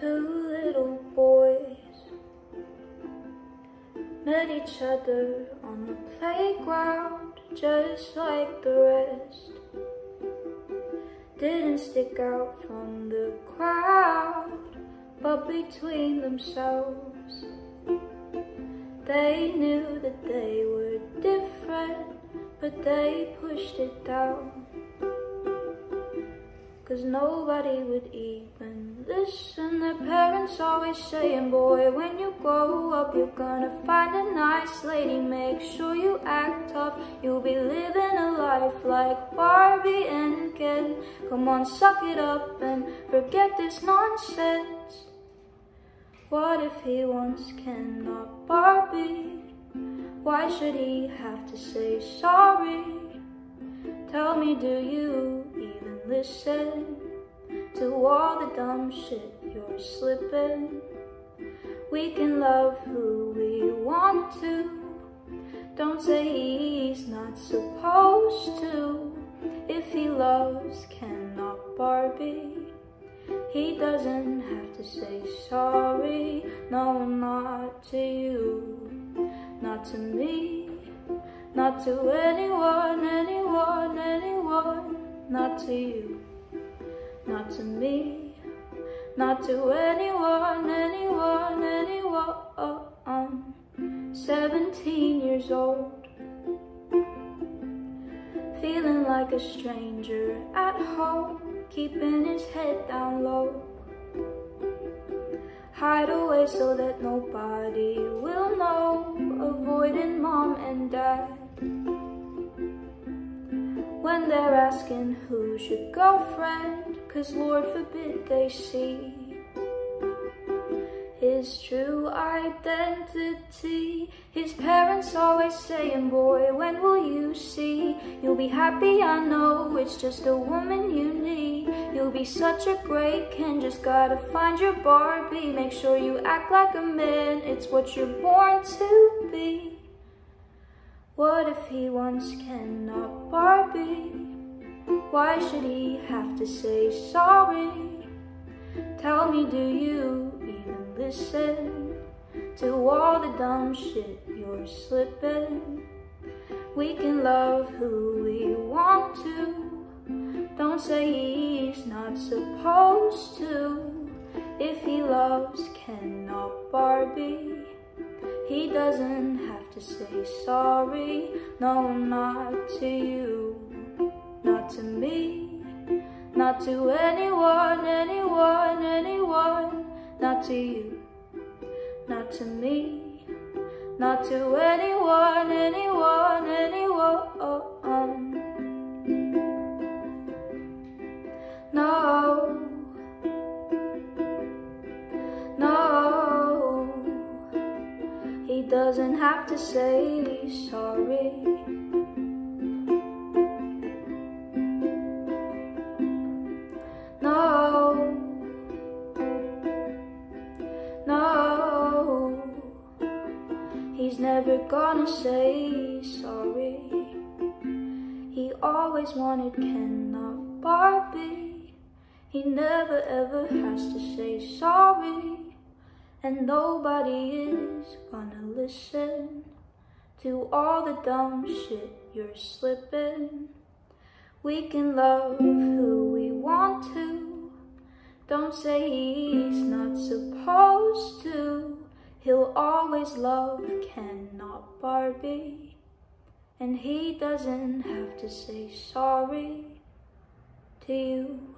two little boys met each other on the playground just like the rest. Didn't stick out from the crowd, but between themselves, they knew that they were different, but they pushed it down. Cause nobody would even listen. Their parents always saying, boy, when you grow up, you're gonna find a nice lady. Make sure you act tough. You'll be living a life like Barbie and Ken. Come on, suck it up and forget this nonsense. What if he wants Ken, not Barbie? Why should he have to say sorry? Tell me, do you listen to all the dumb shit you're slipping? We can love who we want to. Don't say he's not supposed to. If he loves Ken not Barbie, he doesn't have to say sorry. No, not to you, not to me, not to anyone, not to you, not to me, not to anyone, anyone, anyone. 17 years old, feeling like a stranger at home, keeping his head down low. Hide away so that nobody will know, avoiding mom and dad. When they're asking who's your girlfriend, cause Lord forbid they see his true identity. His parents always saying, boy, when will you see? You'll be happy, I know, it's just a woman you need. You'll be such a great Ken, just gotta find your Barbie. Make sure you act like a man, it's what you're born to be. What if he wants Ken, not Barbie? Why should he have to say sorry? Tell me, do you even listen to all the dumb shit you're slipping? We can love who we want to. Don't say he's not supposed to. If he loves Ken not Barbie, he doesn't have to say sorry. No, not to you, not to me, not to anyone, anyone, anyone, not to you, not to me, not to anyone, anyone, anyone. Doesn't have to say sorry. No, no, he's never gonna say sorry. He always wanted Ken, not Barbie. He never ever has to say sorry. And nobody is gonna listen to all the dumb shit you're slipping. We can love who we want to. Don't say he's not supposed to. He'll always love Ken, not Barbie. And he doesn't have to say sorry to you.